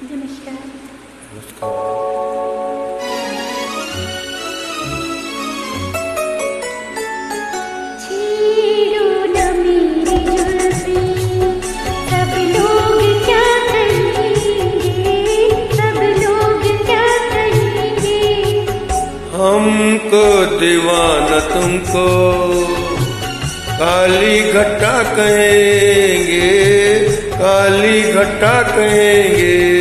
नमस्कार। नमस्कार। हमको दीवाना तुमको काली घट्टा कहेंगे काली घट्टा कहेंगे।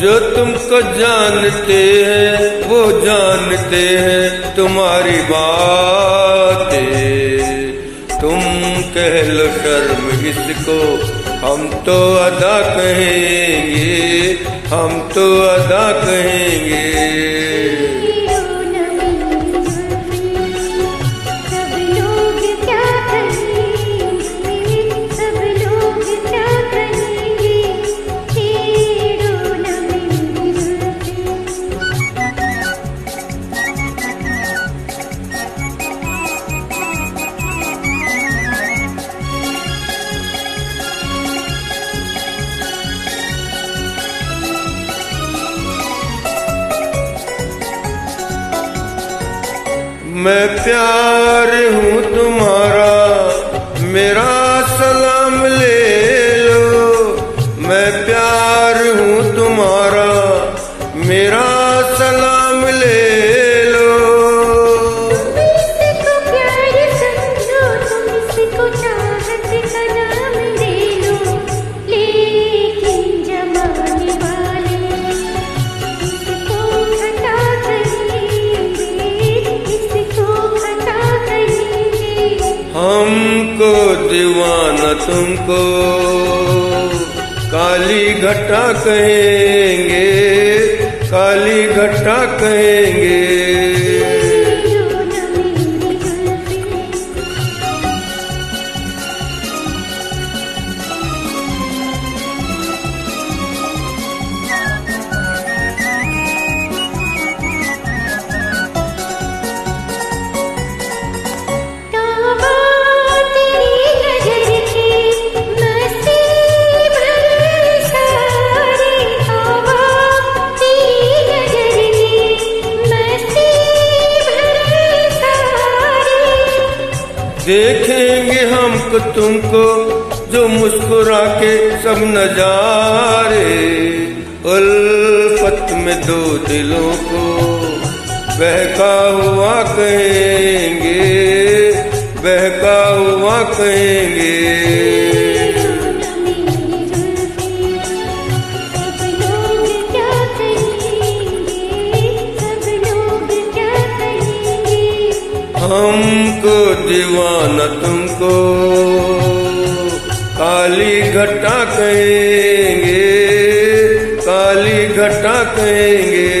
जो तुमको जानते हैं, वो जानते हैं तुम्हारी बात। तुम कह लो शर्म इसको, हम तो अदा कहेंगे, हम तो अदा कहेंगे। मैं प्यार हूँ तुम्हारा मेरा सलाम ले दीवाना तुमको। काली घटा कहेंगे काली घटा कहेंगे। देखेंगे हमको तुमको जो मुस्कुरा के सब नजारे। उल्फत में दो दिलों को बहका हुआ कहेंगे बहका हुआ कहेंगे। सब दीवाना तुमको। काली घटा कहेंगे काली घटा कहेंगे।